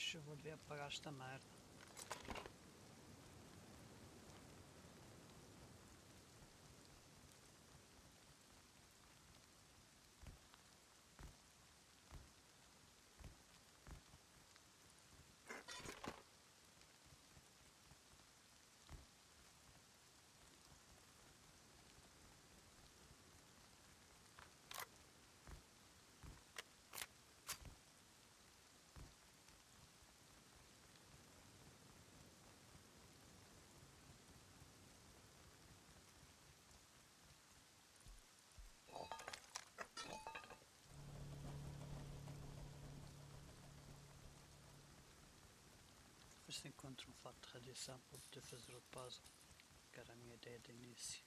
Acho eu vou devia apagar esta merda. Ver se encontro um fato de radiação para poder fazer o puzzle, que era a minha ideia de início.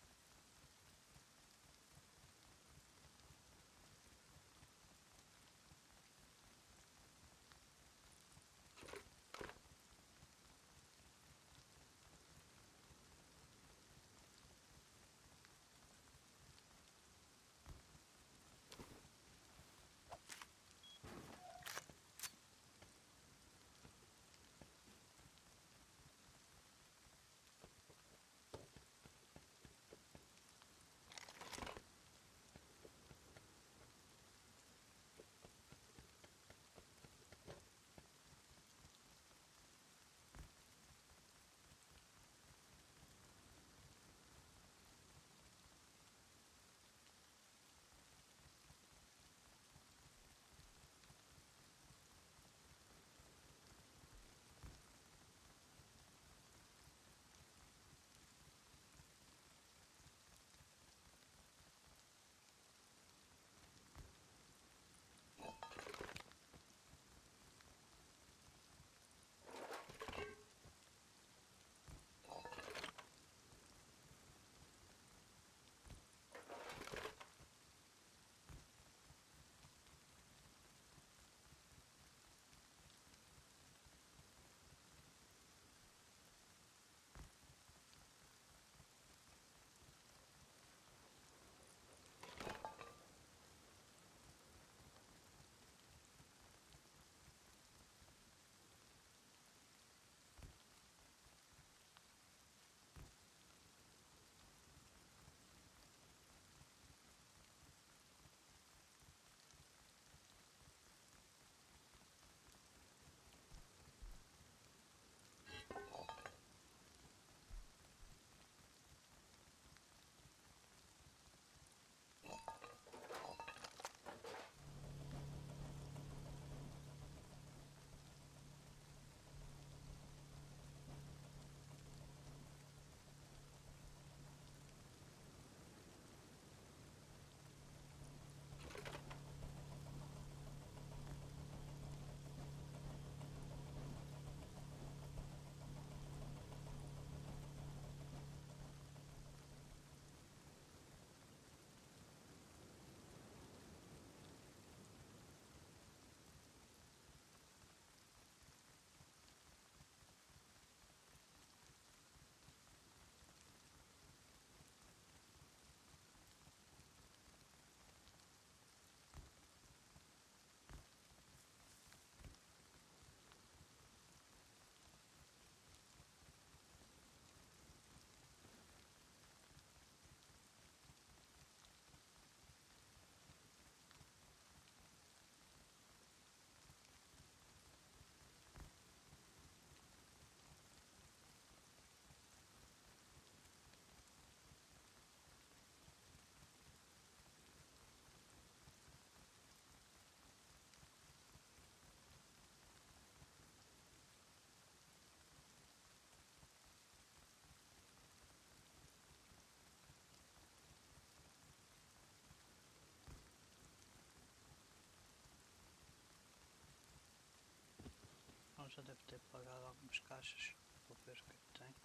Já deve ter pagado algumas caixas. Vou ver o que é que tem.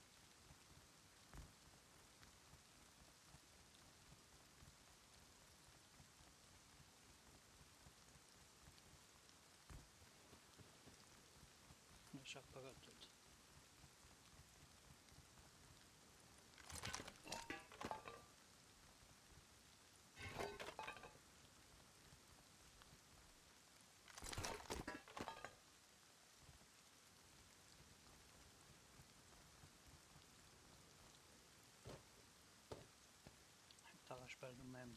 já apagou tudo. À espera do meme